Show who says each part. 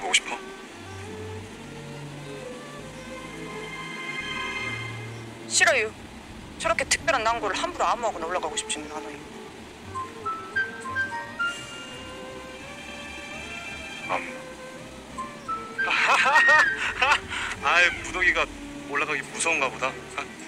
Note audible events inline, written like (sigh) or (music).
Speaker 1: 보고 싶어?
Speaker 2: 싫어요. 저렇게 특별한 난고를 함부로 아무하고나 올라가고 싶지는 않아요.
Speaker 1: 음. (laughs) 아이 무더기가 올라가기 무서운가 보다. 아.